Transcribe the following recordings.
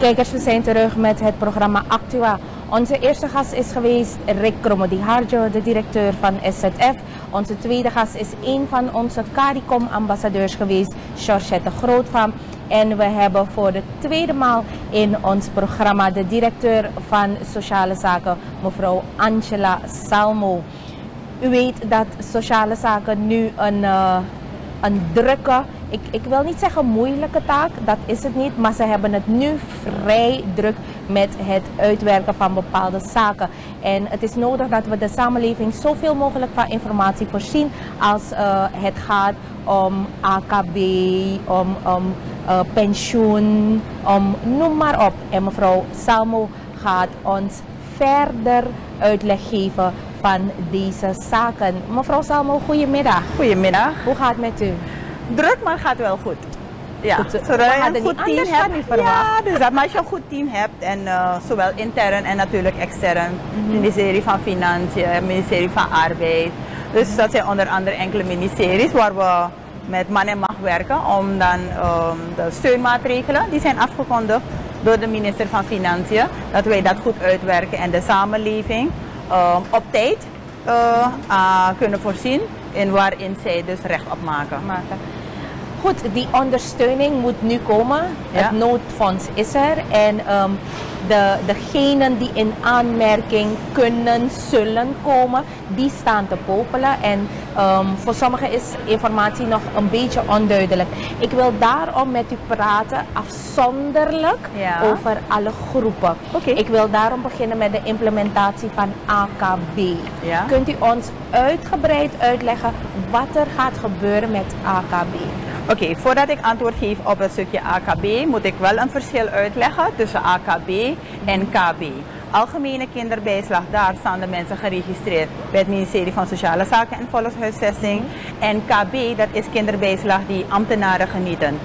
Kijkers, we zijn terug met het programma Actua. Onze eerste gast is geweest Rick Cromodiharjo, de directeur van SZF. Onze tweede gast is een van onze CARICOM-ambassadeurs geweest, Georgette Grootvam. En we hebben voor de tweede maal in ons programma de directeur van Sociale Zaken, mevrouw Angela Salmo. U weet dat sociale zaken nu een, uh, een drukke ik, ik wil niet zeggen moeilijke taak, dat is het niet, maar ze hebben het nu vrij druk met het uitwerken van bepaalde zaken. En het is nodig dat we de samenleving zoveel mogelijk van informatie voorzien als uh, het gaat om AKB, om, om uh, pensioen, om noem maar op. En mevrouw Salmo gaat ons verder uitleg geven van deze zaken. Mevrouw Salmo, goedemiddag. Goedemiddag. Hoe gaat het met u? Druk, maar gaat wel goed. Ja, goed, zodra je een goed team hebt. Ja, dus dat, maar als je een goed team hebt, en uh, zowel intern en natuurlijk extern, mm -hmm. ministerie van Financiën, ministerie van Arbeid. Dus dat zijn onder andere enkele ministeries waar we met man en macht werken om dan um, de steunmaatregelen, die zijn afgekondigd door de minister van Financiën, dat wij dat goed uitwerken en de samenleving um, op tijd uh, uh, kunnen voorzien in waarin zij dus recht op maken. maken. Goed, die ondersteuning moet nu komen. Ja. Het noodfonds is er. En um, de, degenen die in aanmerking kunnen, zullen komen, die staan te popelen. En um, voor sommigen is informatie nog een beetje onduidelijk. Ik wil daarom met u praten, afzonderlijk, ja. over alle groepen. Okay. Ik wil daarom beginnen met de implementatie van AKB. Ja. Kunt u ons uitgebreid uitleggen wat er gaat gebeuren met AKB? Oké, voordat ik antwoord geef op het stukje AKB, moet ik wel een verschil uitleggen tussen AKB en KB. Algemene kinderbijslag, daar staan de mensen geregistreerd bij het ministerie van Sociale Zaken en Volkshuisvesting. En KB, dat is kinderbijslag die ambtenaren genieten.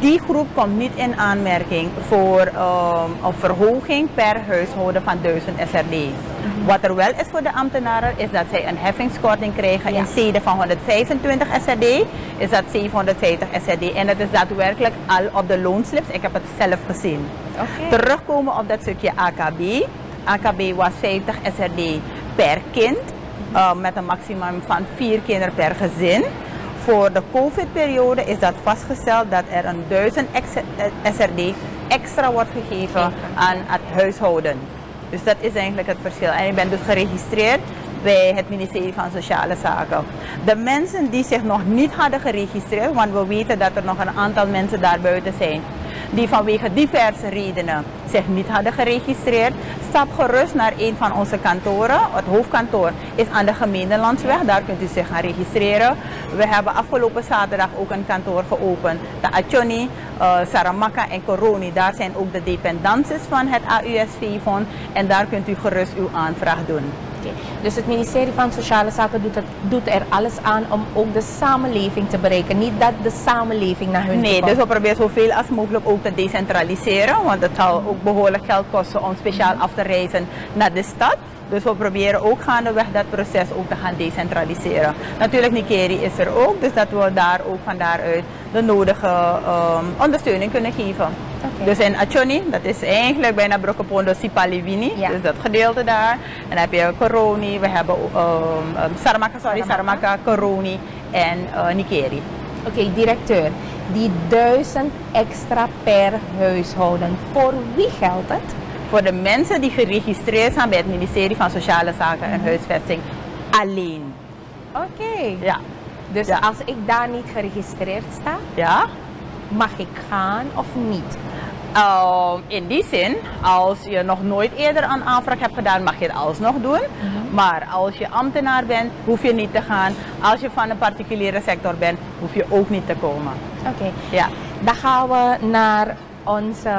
Die groep komt niet in aanmerking voor um, een verhoging per huishouden van 1000 SRD. Mm -hmm. Wat er wel is voor de ambtenaren is dat zij een heffingskorting krijgen ja. in steden van 125 SRD is dat 750 SRD en dat is daadwerkelijk al op de loonslips. Ik heb het zelf gezien. Okay. Terugkomen op dat stukje AKB. AKB was 50 SRD per kind uh, met een maximum van 4 kinderen per gezin. Voor de COVID-periode is dat vastgesteld dat er een 1000 SRD extra wordt gegeven aan het huishouden. Dus dat is eigenlijk het verschil. En ik ben dus geregistreerd bij het ministerie van Sociale Zaken. De mensen die zich nog niet hadden geregistreerd, want we weten dat er nog een aantal mensen daarbuiten zijn die vanwege diverse redenen zich niet hadden geregistreerd, stap gerust naar een van onze kantoren. Het hoofdkantoor is aan de gemeentelandsweg, daar kunt u zich gaan registreren. We hebben afgelopen zaterdag ook een kantoor geopend. De Achoni, uh, Saramaka en Coroni, daar zijn ook de dependances van het AUSV-fonds en daar kunt u gerust uw aanvraag doen. Dus het ministerie van Sociale Zaken doet, het, doet, er alles aan om ook de samenleving te bereiken. Niet dat de samenleving naar hun Nee, dus we proberen zoveel als mogelijk ook te decentraliseren. Want het zal ook behoorlijk geld kosten om speciaal af te reizen naar de stad. Dus we proberen ook gaandeweg dat proces ook te gaan decentraliseren. Natuurlijk Nikeri is er ook, dus dat we daar ook van daaruit de nodige um, ondersteuning kunnen geven. Okay. Dus in Achoni, dat is eigenlijk bijna Brokopondo Sipalivini, Ja. dus dat gedeelte daar. En dan heb je Coroni, we hebben um, um, Saramaka, sorry, Saramaka. En uh, Nikeri. Oké, directeur. Die duizend extra per huishouden, voor wie geldt het? Voor de mensen die geregistreerd zijn bij het ministerie van Sociale Zaken en Huisvesting alleen. Oké. Ja. Dus Ja. als ik daar niet geregistreerd sta, Ja? mag ik gaan of niet? Um, in die zin, als je nog nooit eerder een aanvraag hebt gedaan, mag je het alsnog doen. Maar als je ambtenaar bent, hoef je niet te gaan. Als je van een particuliere sector bent, hoef je ook niet te komen. Oké. Ja. Dan gaan we naar onze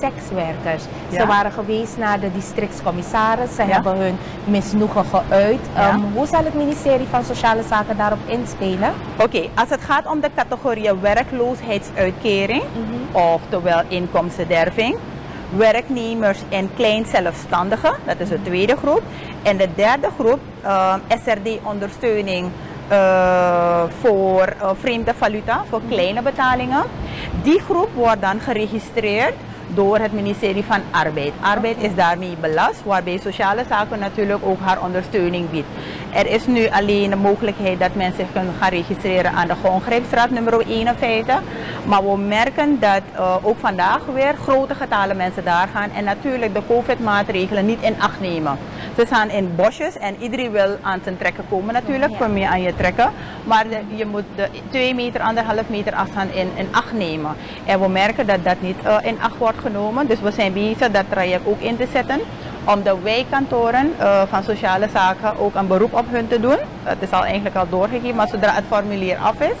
sekswerkers. Ze waren geweest naar de districtscommissaris. Ze Ja. hebben hun misnoegen geuit. Ja. Ehm, hoe zal het ministerie van Sociale Zaken daarop inspelen? Oké, als het gaat om de categorieën werkloosheidsuitkering, oftewel inkomstenderving, werknemers en klein zelfstandigen, dat is de tweede groep. En de derde groep, eh, SRD-ondersteuning eh, voor eh, vreemde valuta, voor kleine betalingen. Die groep wordt dan geregistreerd door het ministerie van Arbeid. Arbeid is daarmee belast, waarbij sociale zaken natuurlijk ook haar ondersteuning biedt. Er is nu alleen de mogelijkheid dat mensen zich kunnen gaan registreren aan de Gongreepstraat nummer 51. Maar we merken dat uh, ook vandaag weer grote getallen mensen daar gaan en natuurlijk de COVID-maatregelen niet in acht nemen. Ze staan in bosjes en iedereen wil aan zijn trekken komen natuurlijk, kom je aan je trekken. Maar de, je moet de 2 meter, anderhalf meter afstand in, in acht nemen. En we merken dat dat niet uh, in acht wordt genomen. Dus we zijn bezig dat traject ook in te zetten om de wijkkantoren uh, van sociale zaken ook een beroep op hun te doen. Het is al eigenlijk al doorgegeven, maar zodra het formulier af is,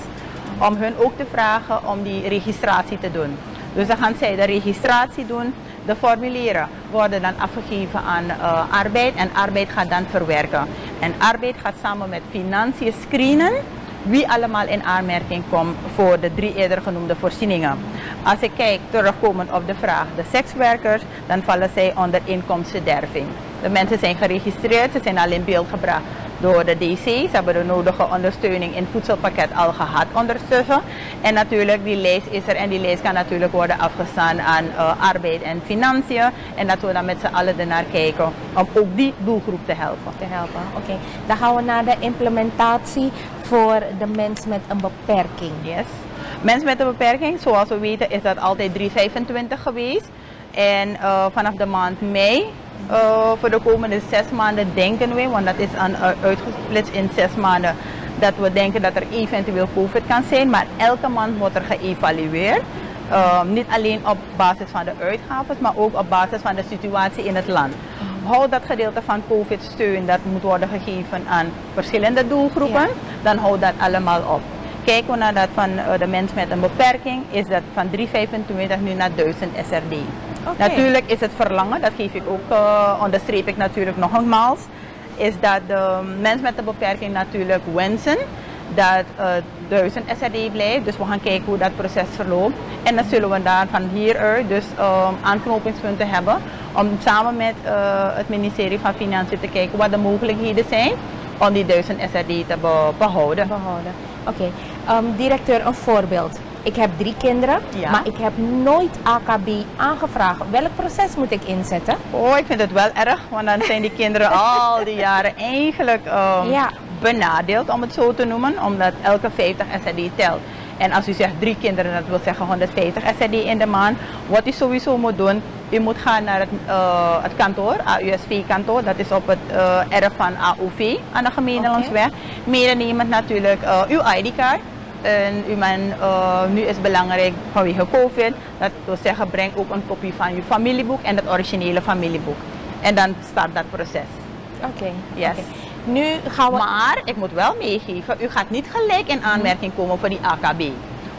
om hun ook te vragen om die registratie te doen. Dus dan gaan zij de registratie doen. De formulieren worden dan afgegeven aan uh, arbeid en arbeid gaat dan verwerken. En arbeid gaat samen met financiën screenen wie allemaal in aanmerking komt voor de drie eerder genoemde voorzieningen. Als ik kijk terugkomend op de vraag de sekswerkers, dan vallen zij onder inkomstenderving. De mensen zijn geregistreerd, ze zijn al in beeld gebracht door de DC. Ze hebben de nodige ondersteuning in het voedselpakket al gehad ondertussen. En natuurlijk, die lijst is er en die lijst kan natuurlijk worden afgestaan aan uh, arbeid en financiën. En dat we dan met z'n allen ernaar kijken om ook die doelgroep te helpen. Te helpen, oké. Okay. Dan gaan we naar de implementatie voor de mens met een beperking. Yes. Mensen met een beperking, zoals we weten, is dat altijd 325 geweest. En uh, vanaf de maand mei uh, voor de komende zes maanden denken we, want dat is aan, uh, uitgesplitst in zes maanden, dat we denken dat er eventueel COVID kan zijn. Maar elke maand wordt er geëvalueerd. Uh, niet alleen op basis van de uitgaven, maar ook op basis van de situatie in het land. Hou dat gedeelte van COVID-steun dat moet worden gegeven aan verschillende doelgroepen, ja. dan hou dat allemaal op. Kijken we naar dat van de mens met een beperking, is dat van 3,25 nu naar 1000 SRD. Okay. Natuurlijk is het verlangen, dat geef ik ook, uh, onderstreep ik natuurlijk nogmaals, is dat de mensen met een beperking natuurlijk wensen dat uh, 1000 SRD blijft. Dus we gaan kijken hoe dat proces verloopt. En dan zullen we daar van hieruit dus um, aanknopingspunten hebben om samen met uh, het ministerie van Financiën te kijken wat de mogelijkheden zijn om die 1000 SRD te be behouden. behouden. Oké, okay. um, directeur, een voorbeeld. Ik heb drie kinderen, ja. maar ik heb nooit AKB aangevraagd. Welk proces moet ik inzetten? Oh, ik vind het wel erg, want dan zijn die kinderen al die jaren eigenlijk um, ja. benadeeld, om het zo te noemen, omdat elke 50 SRD telt. En als u zegt drie kinderen, dat wil zeggen 150 SRD in de maand. Wat u sowieso moet doen, u moet gaan naar het, uh, het kantoor, AUSV-kantoor. Dat is op het uh, erf van AOV aan de gemeentelandsweg. Okay. Medenemend natuurlijk uh, uw ID-kaart. En u man, uh, nu is belangrijk vanwege COVID, dat wil zeggen breng ook een kopie van uw familieboek en het originele familieboek. En dan start dat proces. Oké. Okay. Yes. Okay. Nu gaan we... Maar ik moet wel meegeven, u gaat niet gelijk in aanmerking komen voor die AKB.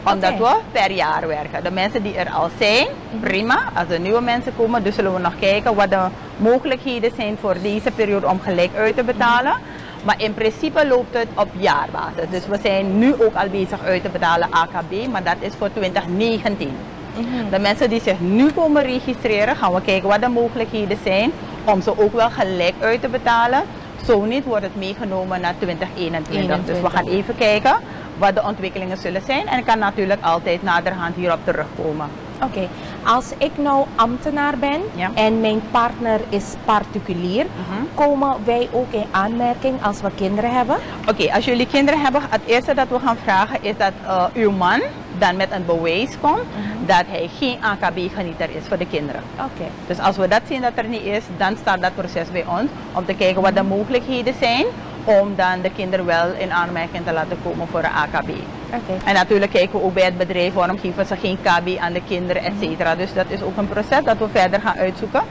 Omdat okay. we per jaar werken. De mensen die er al zijn, prima. Als er nieuwe mensen komen, dus zullen we nog kijken wat de mogelijkheden zijn voor deze periode om gelijk uit te betalen. Maar in principe loopt het op jaarbasis. Dus we zijn nu ook al bezig uit te betalen AKB, maar dat is voor 2019. Mm -hmm. De mensen die zich nu komen registreren, gaan we kijken wat de mogelijkheden zijn om ze ook wel gelijk uit te betalen. Zo niet wordt het meegenomen naar 2021. 21. Dus we gaan even kijken wat de ontwikkelingen zullen zijn. En ik kan natuurlijk altijd naderhand hierop terugkomen. Oké, okay. als ik nou ambtenaar ben ja. en mijn partner is particulier, uh -huh. komen wij ook in aanmerking als we kinderen hebben? Oké, okay, als jullie kinderen hebben, het eerste dat we gaan vragen is dat uh, uw man dan met een bewijs komt uh -huh. dat hij geen AKB-genieter is voor de kinderen. Oké. Okay. Dus als we dat zien dat er niet is, dan start dat proces bij ons om te kijken wat de mogelijkheden zijn om dan de kinderen wel in aanmerking te laten komen voor een AKB. Okay. En natuurlijk kijken we ook bij het bedrijf waarom geven ze geen KB aan de kinderen, et cetera. Dus dat is ook een proces dat we verder gaan uitzoeken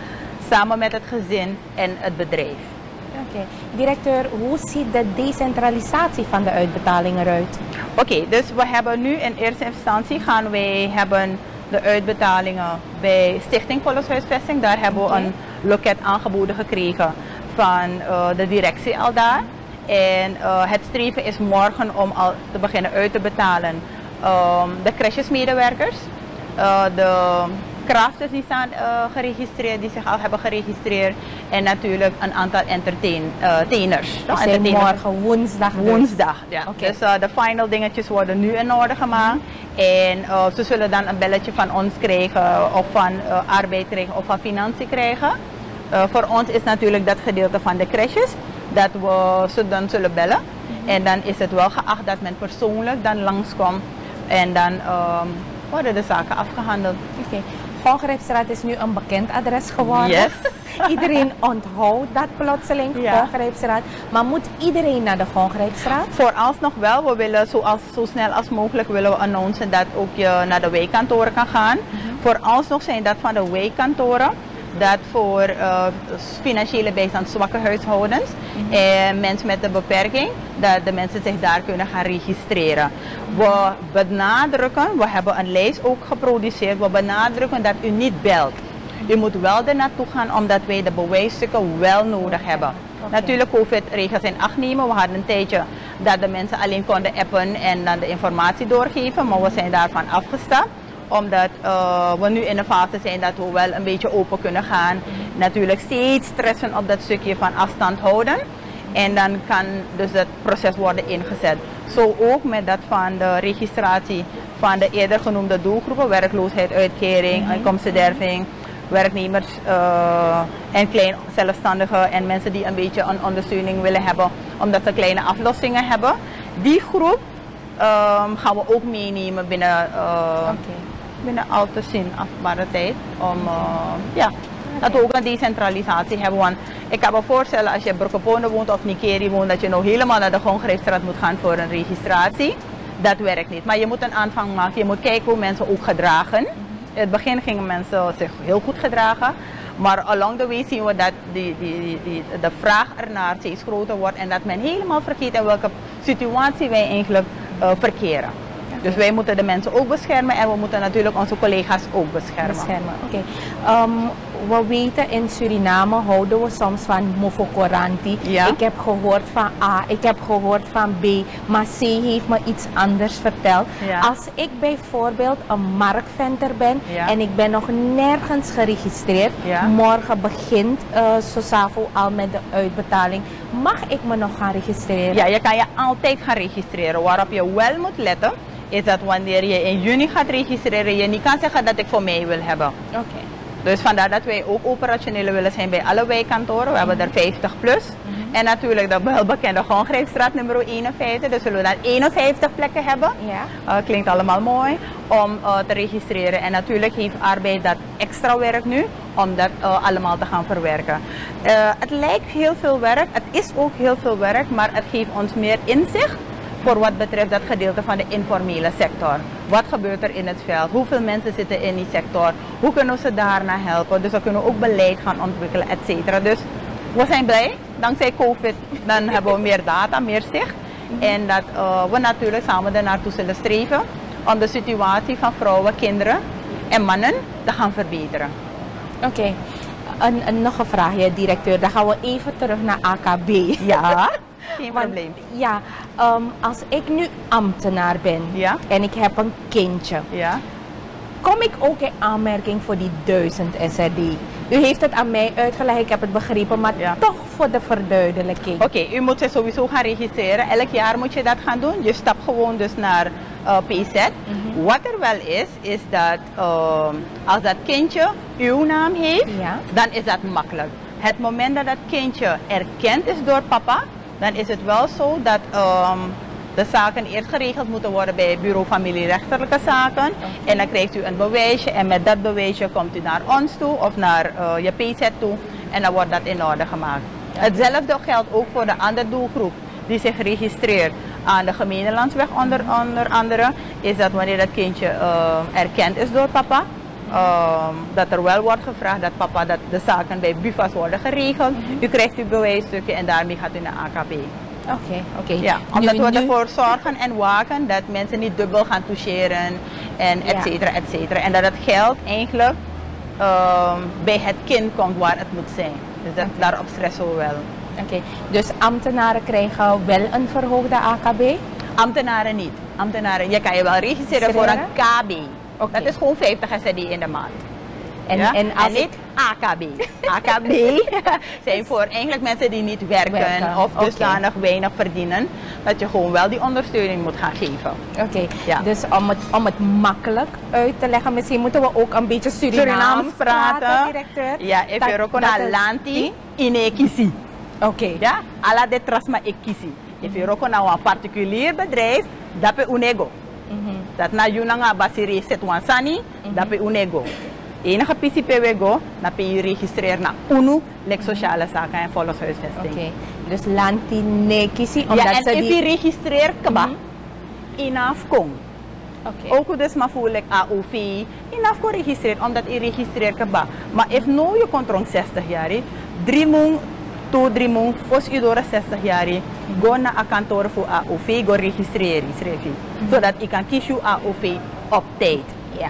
samen met het gezin en het bedrijf. Oké, okay. directeur, hoe ziet de decentralisatie van de uitbetaling eruit? Oké, okay, dus we hebben nu in eerste instantie gaan wij hebben de uitbetalingen bij Stichting Volkshuisvesting. Daar hebben we een loket aangeboden gekregen van uh, de directie al daar. En uh, het streven is morgen om al te beginnen uit te betalen um, de crashesmedewerkers, uh, de krachten die staan uh, geregistreerd, die zich al hebben geregistreerd. En natuurlijk een aantal entertainers. Dus morgen woensdag. Dus. Woensdag, ja. Okay. Dus uh, de final dingetjes worden nu in orde gemaakt. En uh, ze zullen dan een belletje van ons krijgen, of van arbeid krijgen, of van financiën krijgen. Voor ons is natuurlijk dat gedeelte van de crashes, dat we ze dan zullen bellen. En dan is het wel geacht dat men persoonlijk dan langskomt en dan um, worden de zaken afgehandeld. Oké. Okay. is nu een bekend adres geworden. Yes. iedereen onthoudt dat plotseling, ja. Maar moet iedereen naar de Gongrijpstraat? Vooralsnog wel. We willen zoals, zo snel als mogelijk willen we announcen dat ook je naar de wijkkantoren kan gaan. Mm -hmm. Vooralsnog zijn dat van de wijkkantoren dat voor uh, financiële bijstand zwakke huishoudens mm en mensen met een beperking, dat de mensen zich daar kunnen gaan registreren. We benadrukken, we hebben een lijst ook geproduceerd, we benadrukken dat u niet belt. U moet wel er naartoe gaan omdat wij de bewijsstukken wel nodig hebben. Natuurlijk COVID-regels in acht nemen. We hadden een tijdje dat de mensen alleen konden appen en dan de informatie doorgeven, maar we zijn daarvan afgestapt omdat uh, we nu in een fase zijn dat we wel een beetje open kunnen gaan. Natuurlijk steeds stressen op dat stukje van afstand houden. En dan kan dus het proces worden ingezet. Zo ook met dat van de registratie van de eerder genoemde doelgroepen, werkloosheid, uitkering, mhm. inkomstenderving, werknemers uh, en klein zelfstandigen en mensen die een beetje een ondersteuning willen hebben omdat ze kleine aflossingen hebben. Die groep um, gaan we ook meenemen binnen uh, okay binnen al te zien afbare tijd. Om, uh, ja, dat we ook een decentralisatie hebben. Want ik kan me voorstellen als je in woont of Nikeri woont, dat je nou helemaal naar de Gongrijfstraat moet gaan voor een registratie. Dat werkt niet. Maar je moet een aanvang maken. Je moet kijken hoe mensen ook gedragen. In het begin gingen mensen zich heel goed gedragen. Maar along the way zien we dat die, die, die, de vraag ernaar steeds groter wordt. En dat men helemaal vergeet in welke situatie wij eigenlijk uh, verkeren. Dus wij moeten de mensen ook beschermen en we moeten natuurlijk onze collega's ook beschermen. beschermen. Oké. Okay. Um, we weten in Suriname houden we soms van mofocoranti. Ja. Ik heb gehoord van A, ik heb gehoord van B, maar C heeft me iets anders verteld. Ja. Als ik bijvoorbeeld een marktventer ben ja. en ik ben nog nergens geregistreerd, morgen begint uh, Sosavo al met de uitbetaling. Mag ik me nog gaan registreren? Ja, je kan je altijd gaan registreren. Waarop je wel moet letten is dat wanneer je in juni gaat registreren, je niet kan zeggen dat ik voor mij wil hebben. Oké. Dus vandaar dat wij ook operationeel willen zijn bij alle wijkkantoren. We hebben er 50 plus. Mhm. En natuurlijk de welbekende Gongrijfstraat nummer 51. Dus zullen we dan 51 plekken hebben. Ja. Uh, klinkt allemaal mooi. Om uh, te registreren. En natuurlijk heeft arbeid dat extra werk nu. Om dat uh, allemaal te gaan verwerken. het lijkt heel veel werk. Het is ook heel veel werk. Maar het geeft ons meer inzicht voor wat betreft dat gedeelte van de informele sector. Wat gebeurt er in het veld? Hoeveel mensen zitten in die sector? Hoe kunnen we ze daarna helpen? Dus we kunnen ook beleid gaan ontwikkelen, et cetera. Dus we zijn blij. Dankzij COVID dan hebben we meer data, meer zicht. En dat uh, we natuurlijk samen ernaartoe zullen streven om de situatie van vrouwen, kinderen en mannen te gaan verbeteren. Oké. Okay. En, nog een vraagje, directeur. Dan gaan we even terug naar AKB. Ja. Geen probleem. Ja, um, als ik nu ambtenaar ben ja? en ik heb een kindje, ja? kom ik ook in aanmerking voor die 1000 SRD? U heeft het aan mij uitgelegd, ik heb het begrepen, maar ja. toch voor de verduidelijking. Oké, u moet zich sowieso gaan registreren. Elk jaar moet je dat gaan doen. Je stapt gewoon dus naar uh, PZ. Mm -hmm. Wat er wel is, is dat uh, als dat kindje uw naam heeft, ja. dan is dat makkelijk. Het moment dat dat kindje erkend is door papa, dan is het wel zo dat um, de zaken eerst geregeld moeten worden bij het bureau familierechtelijke zaken. En dan krijgt u een bewijsje en met dat bewijsje komt u naar ons toe of naar uh, je PZ toe en dan wordt dat in orde gemaakt. Hetzelfde geldt ook voor de andere doelgroep die zich registreert aan de gemeenlandsweg onder, onder andere, is dat wanneer dat kindje uh, erkend is door papa, Um, dat er wel wordt gevraagd dat papa dat de zaken bij BUFA's worden geregeld. Mm -hmm. U krijgt uw bewijsstukje en daarmee gaat u naar AKB. Oké, okay, oké. Okay. Ja, omdat nu, we ervoor zorgen en waken dat mensen niet dubbel gaan toucheren en et cetera, et cetera. En dat het geld eigenlijk um, bij het kind komt waar het moet zijn. Dus dat, okay. daarop stressen we wel. Oké, dus ambtenaren krijgen wel een verhoogde AKB? Ambtenaren niet. Ambtenaren, je kan je wel registreren voor een KB. Okay. Dat is gewoon 50 SRD in de maand. En, ja? en als niet AKB. AKB zijn voor eigenlijk mensen die niet werken, Werken, of oké. dusdanig weinig verdienen. Dat je gewoon wel die ondersteuning moet gaan geven. Oké, Ja. dus om het, om het makkelijk uit te leggen, misschien moeten we ook een beetje Surinaams, Surinaams praten. directeur. Ja, je ook naar lanti, in kisi. Oké, Ja, ala de trasma ik kisi. If je ook naar een particulier bedrijf, dat is unego. Mhm. Dat na yun nga basiri set wansani, dat is unego. Enige PCP wego, dan ben je registreer naar UNU, Lex Sociale Zaken en Volkshuisvesting. Oké, dus Lantinekisi, omdat Ja, en ze die... je registreert kaba, Mhm. inaf kong. Oké, Ook dus maar voel ik AOV, inaf kon registreren, omdat je registreert kaba. Maar if no je komt rond 60 jaar, drie maanden, drie maanden, voor je door 60 jaar, go naar een kantoor voor AOV, go registreren, schrijf je. Zodat je kan kiezen AOV op tijd. ja.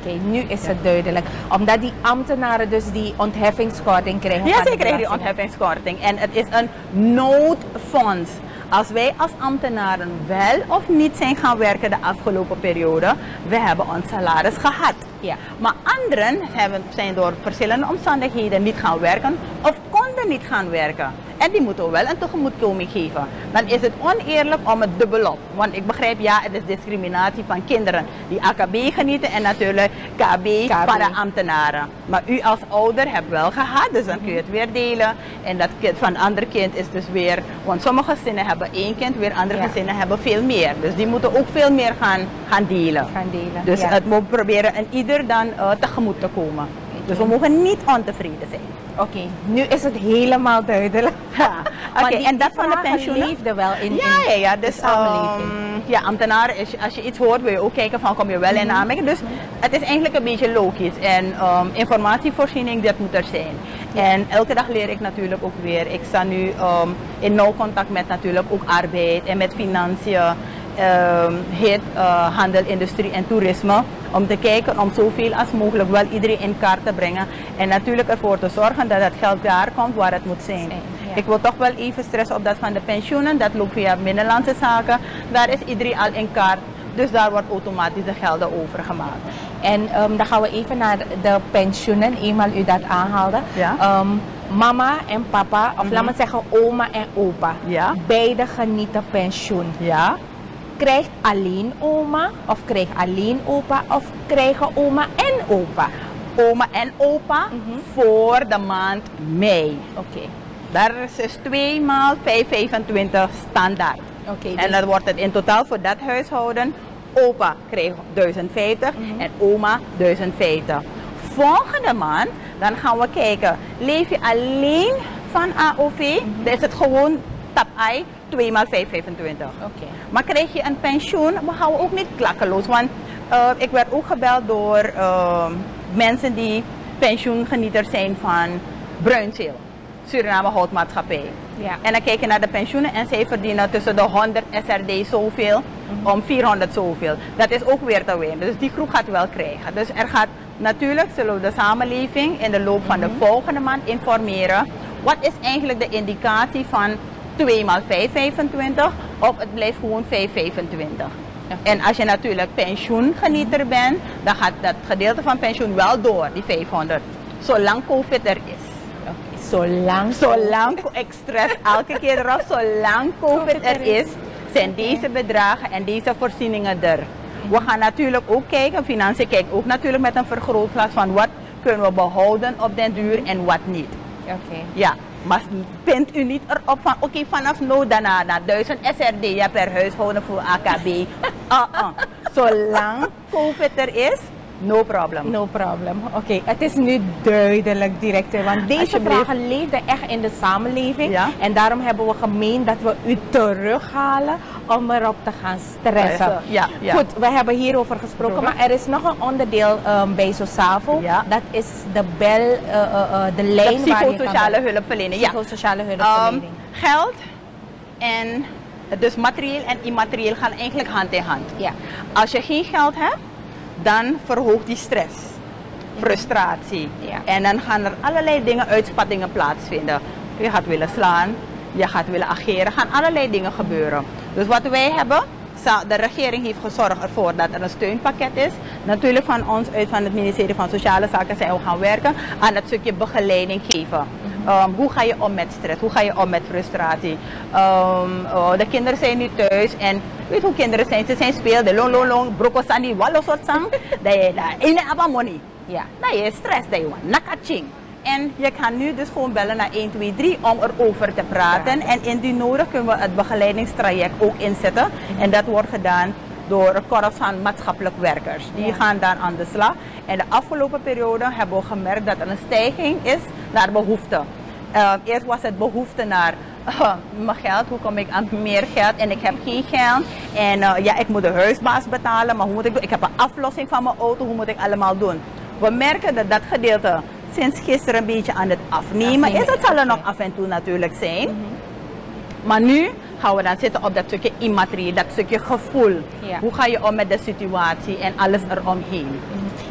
Oké, nu is het duidelijk. Omdat die ambtenaren dus die ontheffingskorting krijgen Ja, zij krijgen die ontheffingskorting. En het is een noodfonds. Als wij als ambtenaren wel of niet zijn gaan werken de afgelopen periode, we hebben ons salaris gehad. Ja. Maar anderen hebben, zijn door verschillende omstandigheden niet gaan werken of niet gaan werken. En die moeten we wel een tegemoetkoming geven. Dan is het oneerlijk om het dubbelop. Want ik begrijp, ja, het is discriminatie van kinderen die AKB genieten en natuurlijk KB, KB. para ambtenaren. Maar u als ouder hebt wel gehad, dus dan kun je het weer delen. En dat kind van een ander kind is dus weer, want sommige gezinnen hebben één kind, weer andere Ja. gezinnen hebben veel meer. Dus die moeten ook veel meer gaan, gaan delen. Gaan delen. Dus ja. het moet proberen en ieder dan eh, tegemoet te komen. Dus we mogen niet ontevreden zijn. Oké, nu is het helemaal duidelijk. Ja. Oké, en dat van de vragen pensioenen? leefden wel in, Ja, in ja, ja. de Dus samenleving. ehm, ja, ambtenaren, is- als je iets hoort, wil je ook kijken van kom je wel Mhm. in aanmerking. Dus het is eigenlijk een beetje logisch. En ehm, informatievoorziening, dat moet er zijn. En elke dag leer ik natuurlijk ook weer. Ik sta nu ehm, in nauw contact met natuurlijk ook arbeid en met financiën. Ehm het, eh, handel, industrie en toerisme. Om te kijken om zoveel als mogelijk wel iedereen in kaart te brengen. En natuurlijk ervoor te zorgen dat het geld daar komt waar het moet zijn. Ik wil toch wel even stressen op dat van de pensioenen. Dat loopt via binnenlandse zaken. Daar is iedereen al in kaart. Dus daar wordt automatisch de gelden overgemaakt. En ehm, dan gaan we even naar de pensioenen, eenmaal u dat aanhaalde. Ja. Ehm, mama en papa, of Mhm. laat me zeggen oma en opa, Ja. beide genieten pensioen. Ja? Krijgt alleen oma, of krijgt alleen opa, of krijgen oma en opa? Oma en opa Mhm. voor de maand mei. Oké, Daar is dus 2 maal 525 standaard. oké. En dus- dan wordt het in totaal voor dat huishouden. Opa kreeg 1050 Mhm. en oma 1050. Volgende maand, dan gaan we kijken. Leef je alleen van AOV? Mhm. Dan is het gewoon tap 2 maal 525. Oké. Maar krijg je een pensioen, we houden ook niet klakkeloos. Want eh, ik werd ook gebeld door eh, mensen die pensioengenieter zijn van Bruinzeel. Suriname Houtmaatschappij. Ja. En dan kijk je naar de pensioenen en zij verdienen tussen de 100 SRD zoveel om 400 zoveel. Dat is ook weer te weinig. Dus die groep gaat wel krijgen. Dus er gaat natuurlijk zullen we de samenleving in de loop van de volgende maand informeren. Wat is eigenlijk de indicatie van 2 maal 525 of het blijft gewoon 525. Ja. En als je natuurlijk pensioengenieter bent, dan gaat dat gedeelte van pensioen wel door, die 500. Zolang COVID er is. Oké, Zolang. Zolang, ik stress elke keer erop, zolang COVID er is, zijn deze bedragen en deze voorzieningen er. We gaan natuurlijk ook kijken, financiën kijkt ook natuurlijk met een vergrootglas van wat kunnen we behouden op den duur en wat niet. Oké. Ja, maar bent u niet erop van, oké, vanaf nu daarna, na 1000 SRD ja, per huishouden voor AKB. Uh -uh. Zolang COVID er is, no problem. No problem. Oké, het is nu duidelijk, directeur. Want deze vragen leefden echt in de samenleving. Ja. En daarom hebben we gemeend dat we u terughalen om erop te gaan stressen. Ja, ja. Goed, we hebben hierover gesproken. Maar er is nog een onderdeel ehm, bij Sosavo. Ja. Dat is de bel, eh, eh, de De lijn kan psychosociale hulpverlening. Ja. Psychosociale Um, hulpverlening. geld en dus materieel en immaterieel gaan eigenlijk hand in hand. ja. Als je geen geld hebt, dan verhoogt die stress, frustratie. Ja. En dan gaan er allerlei dingen, uitspattingen plaatsvinden. Je gaat willen slaan, je gaat willen ageren, gaan allerlei dingen gebeuren. Dus wat wij hebben, de regering heeft gezorgd ervoor dat er een steunpakket is. Natuurlijk van ons uit van het ministerie van Sociale Zaken zijn we gaan werken aan het stukje begeleiding geven. Um, hoe ga je om met stress? Hoe ga je om met frustratie? Um, oh, de kinderen zijn nu thuis en weet hoe kinderen zijn? Ze zijn speelden, long long long, brokosani, wallo soort sang. Dat je daar in abba money. Ja. Dat je stress, dat je want nakaching. En je kan nu dus gewoon bellen naar 123 om erover te praten. En indien nodig kunnen we het begeleidingstraject ook inzetten. En dat wordt gedaan door een korps van maatschappelijk werkers. Die Ja. gaan dan aan de slag. En de afgelopen periode hebben we gemerkt dat er een stijging is naar behoefte. Uh, eerst was het behoefte naar uh, mijn geld, hoe kom ik aan meer geld en ik heb geen geld. En uh, ja, ik moet de huisbaas betalen, maar hoe moet ik doen? Ik heb een aflossing van mijn auto, hoe moet ik allemaal doen? We merken dat dat gedeelte sinds gisteren een beetje aan het afnemen, Afnemen is. Het is, zal er nog af en toe natuurlijk zijn. Maar nu gaan we dan zitten op dat stukje immaterieel, dat stukje gevoel. Ja. Hoe ga je om met de situatie en alles eromheen?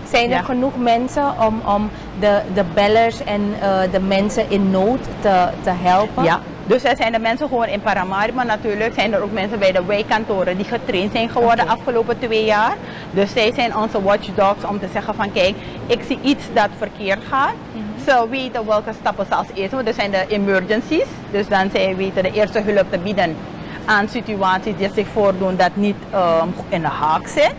Zijn er Ja. genoeg mensen om, om de, de bellers en eh, de mensen in nood te, te helpen? Ja, dus er zijn de mensen gewoon in Paramaribo natuurlijk. Zijn er ook mensen bij de wijkkantoren die getraind zijn geworden de afgelopen twee jaar. Dus zij zijn onze watchdogs om te zeggen van kijk, ik zie iets dat verkeerd gaat. Ze weten welke stappen ze als eerste, want er zijn de emergencies. Dus dan zij weten de eerste hulp te bieden aan situaties die zich voordoen dat niet ehm, in de haak zit.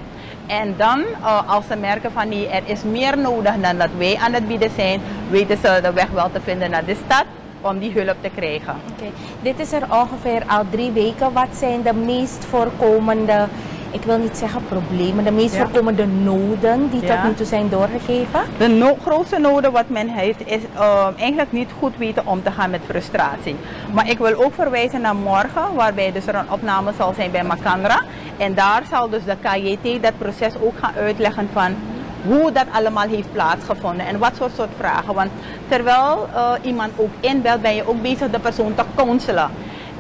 En dan, eh, als ze merken van nee, er is meer nodig dan dat wij aan het bieden zijn, weten ze de weg wel te vinden naar de stad om die hulp te krijgen. Oké. Dit is er ongeveer al drie weken. Wat zijn de meest voorkomende, ik wil niet zeggen problemen, de meest voorkomende noden die tot nu toe zijn doorgegeven? De no- grootste noden wat men heeft is eh, eigenlijk niet goed weten om te gaan met frustratie. Maar ik wil ook verwijzen naar morgen, waarbij dus er een opname zal zijn bij Macandra. En daar zal dus de KJT dat proces ook gaan uitleggen van hoe dat allemaal heeft plaatsgevonden en wat soort, soort vragen. Want terwijl eh, iemand ook inbelt, ben je ook bezig de persoon te counselen.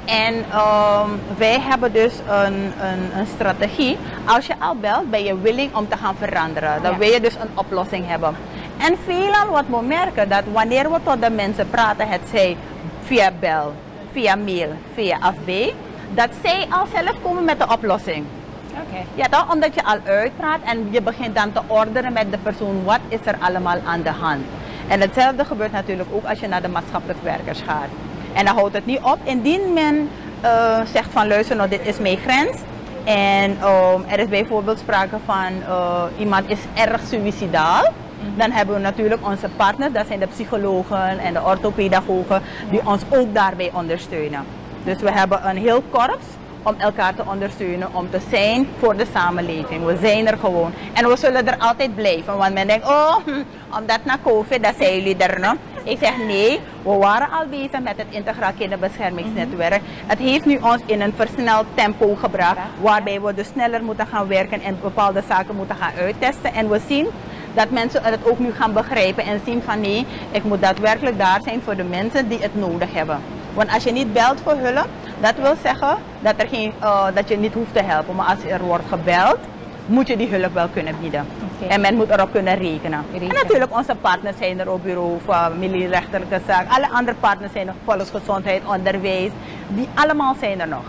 En ehm, wij hebben dus een, een, een strategie. Als je al belt, ben je willing om te gaan veranderen. Dan Ja. wil je dus een oplossing hebben. En veelal wat we merken, dat wanneer we tot de mensen praten, het zij via bel, via mail, via FB, dat zij al zelf komen met de oplossing. Oké. Ja, toch? omdat je al uitpraat en je begint dan te ordenen met de persoon, wat is er allemaal aan de hand. En hetzelfde gebeurt natuurlijk ook als je naar de maatschappelijk werkers gaat. En dan houdt het niet op. Indien men eh, zegt van luister, nou dit is mijn grens. En ehm, er is bijvoorbeeld sprake van eh, iemand is erg suicidaal. Dan hebben we natuurlijk onze partners, dat zijn de psychologen en de orthopedagogen, die ons ook daarbij ondersteunen. Dus we hebben een heel korps om elkaar te ondersteunen, om te zijn voor de samenleving. We zijn er gewoon. En we zullen er altijd blijven. Want men denkt, oh, hm, omdat na COVID, dat zijn jullie er. Ik zeg nee, we waren al bezig met het Integraal Kinderbeschermingsnetwerk. Het heeft nu ons in een versneld tempo gebracht, waarbij we dus sneller moeten gaan werken en bepaalde zaken moeten gaan uittesten. En we zien dat mensen het ook nu gaan begrijpen en zien van nee, ik moet daadwerkelijk daar zijn voor de mensen die het nodig hebben. Want als je niet belt voor hulp, dat wil zeggen dat, er geen, eh, dat je niet hoeft te helpen. Maar als er wordt gebeld, moet je die hulp wel kunnen bieden. En men moet erop kunnen rekenen. Rekenen. En natuurlijk onze partners zijn er op bureau, familierechtelijke zaken. Alle andere partners zijn er, volksgezondheid, onderwijs. Die allemaal zijn er nog.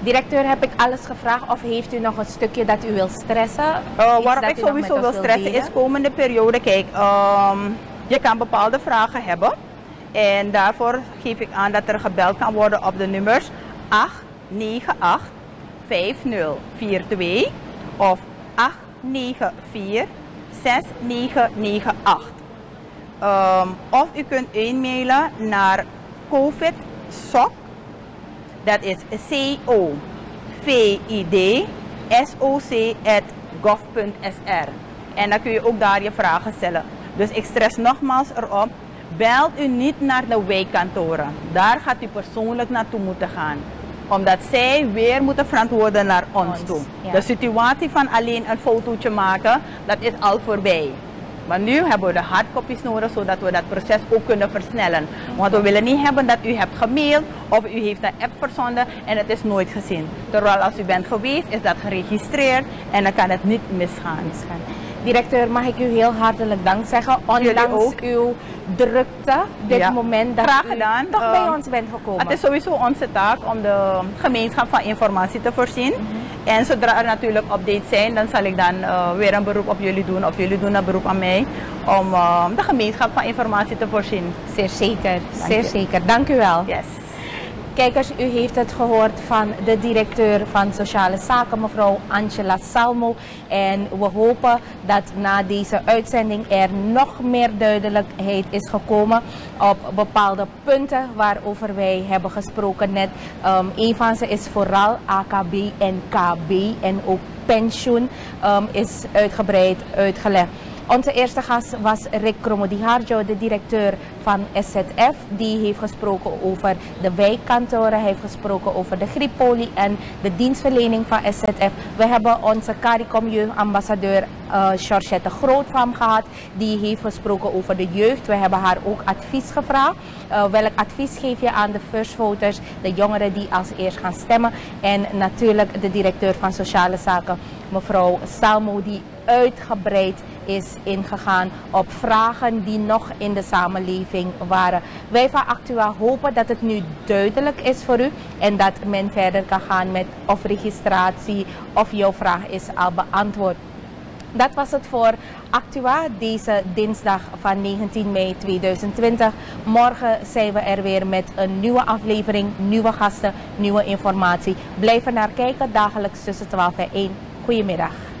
Directeur, heb ik alles gevraagd of heeft u nog een stukje dat u wil stressen? Uh, waarop dat ik sowieso wil stressen delen? is komende periode, kijk, ehm, je kan bepaalde vragen hebben. En daarvoor geef ik aan dat er gebeld kan worden op de nummers 898 5042 of 894 6998. Ehm, of u kunt e-mailen naar covidsoc dat is C-O-V-I-D S-O-C at gov.sr. En dan kun je ook daar je vragen stellen. Dus ik stress nogmaals erop. Belt u niet naar de wijkkantoren. Daar gaat u persoonlijk naartoe moeten gaan. Omdat zij weer moeten verantwoorden naar ons Ons, toe. ja. De situatie van alleen een fotootje maken, dat is al voorbij. Maar nu hebben we de hardcopies nodig, zodat we dat proces ook kunnen versnellen. Want we willen niet hebben dat u hebt gemaild of u heeft een app verzonden en het is nooit gezien. Terwijl als u bent geweest, is dat geregistreerd en dan kan het niet misgaan. Directeur, mag ik u heel hartelijk dank zeggen, ondanks ook. uw drukte, dit Ja. moment dat Graag u gedaan. toch bij Ehm, ons bent gekomen. Het is sowieso onze taak om de gemeenschap van informatie te voorzien. En zodra er natuurlijk updates zijn, dan zal ik dan uh, weer een beroep op jullie doen. Of jullie doen een beroep aan mij om uh, de gemeenschap van informatie te voorzien. Zeer zeker, zeer zeker. Dank u wel. Yes. Kijkers, u heeft het gehoord van de directeur van Sociale Zaken, mevrouw Angela Salmo. En we hopen dat na deze uitzending er nog meer duidelijkheid is gekomen op bepaalde punten waarover wij hebben gesproken net. Um, een van ze is vooral AKB en KB en ook pensioen um, is uitgebreid uitgelegd. Onze eerste gast was Rick Cromodiharjo, de directeur van SZF. Die heeft gesproken over de wijkkantoren, hij heeft gesproken over de grieppolie en de dienstverlening van SZF. We hebben onze CARICOM jeugdambassadeur uh, Georgette Grootvam gehad. Die heeft gesproken over de jeugd. We hebben haar ook advies gevraagd. Uh, welk advies geef je aan de first voters, de jongeren die als eerst gaan stemmen. En natuurlijk de directeur van Sociale Zaken, mevrouw Salmo, die uitgebreid is ingegaan op vragen die nog in de samenleving waren. Wij van Actua hopen dat het nu duidelijk is voor u en dat men verder kan gaan met of registratie of jouw vraag is al beantwoord. Dat was het voor Actua deze dinsdag van 19 mei 2020. Morgen zijn we er weer met een nieuwe aflevering, nieuwe gasten, nieuwe informatie. Blijf er naar kijken, dagelijks tussen 12 en 1. Goedemiddag.